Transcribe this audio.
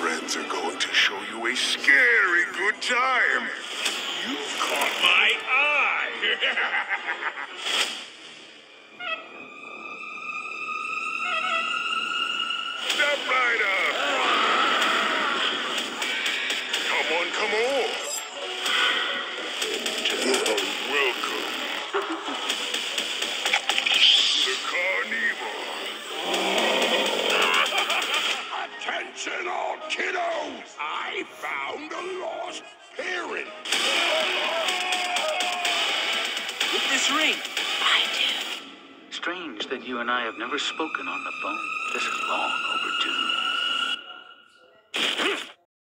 kids are going to show you a scary good time. You caught my eye. Step right up. Kiddos! I found a lost parent. With this ring. I do. Strange that you and I have never spoken on the phone. This is long overdue.